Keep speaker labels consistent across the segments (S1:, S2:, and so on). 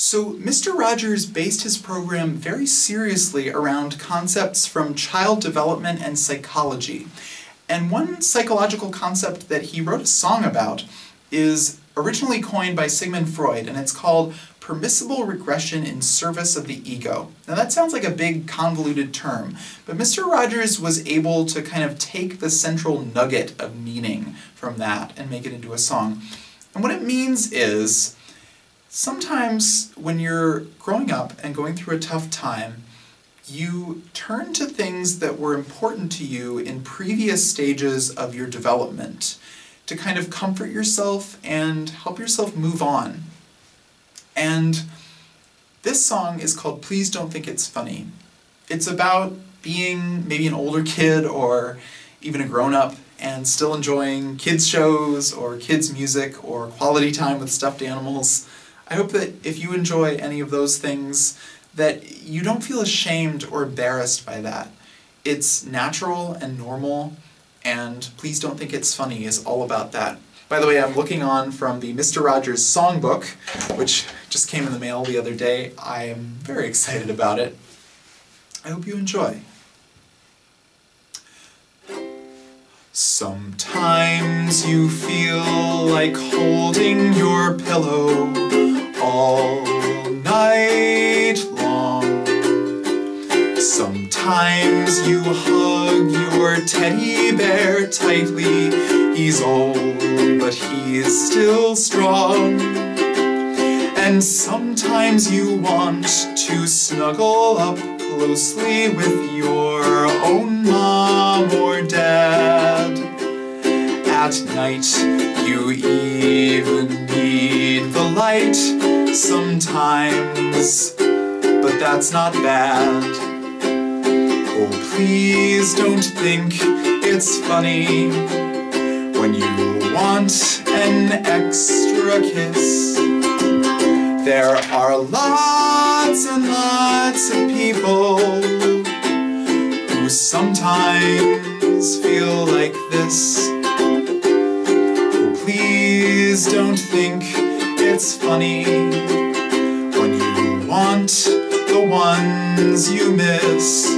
S1: So Mr. Rogers based his program very seriously around concepts from child development and psychology. And one psychological concept that he wrote a song about is originally coined by Sigmund Freud, and it's called permissible regression in service of the ego. Now that sounds like a big convoluted term, but Mr. Rogers was able to kind of take the central nugget of meaning from that and make it into a song. And what it means is, sometimes when you're growing up and going through a tough time, you turn to things that were important to you in previous stages of your development to kind of comfort yourself and help yourself move on. And this song is called Please Don't Think It's Funny. It's about being maybe an older kid or even a grown up and still enjoying kids' shows or kids' music or quality time with stuffed animals. I hope that if you enjoy any of those things, that you don't feel ashamed or embarrassed by that. It's natural and normal, and please don't think it's funny is all about that. By the way, I'm looking on from the Mr. Rogers Songbook, which just came in the mail the other day. I am very excited about it. I hope you enjoy. Sometimes you feel like holding your pillow all night long. Sometimes you hug your teddy bear tightly. He's old, but he is still strong. And sometimes you want to snuggle up closely with your own mom or dad. At night, you even need the light sometimes, but that's not bad. Oh, please don't think it's funny when you want an extra kiss. There are lots and lots of people who sometimes feel like this. Oh, please don't think it's funny when you want the ones you miss.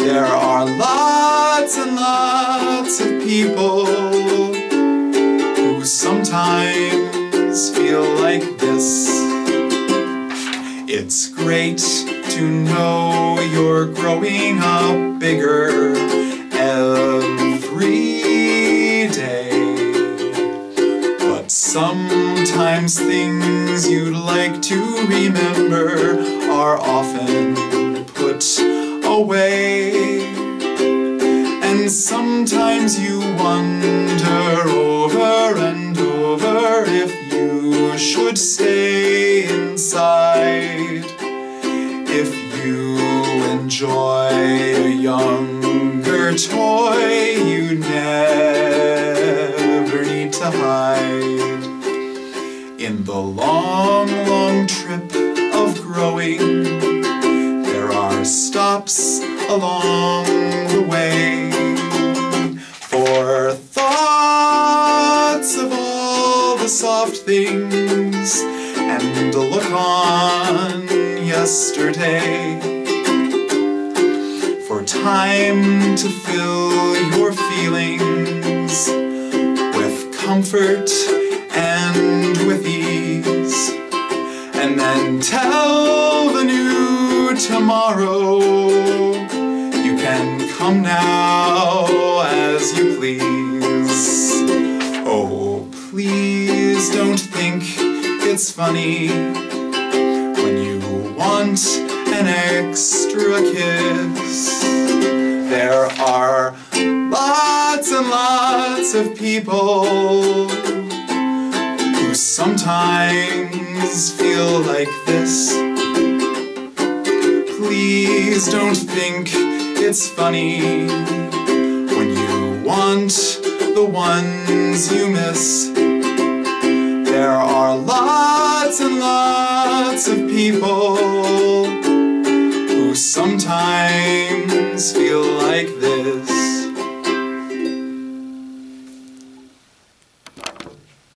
S1: There are lots and lots of people who sometimes feel like this. It's great to know you're growing up bigger every sometimes things you'd like to remember are often put away. And sometimes you wonder over and over if you should stay inside. If you enjoy a younger toy, you never need to hide. In the long, long trip of growing, there are stops along the way for thoughts of all the soft things and a look on yesterday. For time to fill please don't think it's funny when you want an extra kiss. There are lots and lots of people who sometimes feel like this. Please don't think it's funny when you want the ones you miss. There are lots and lots of people who sometimes feel like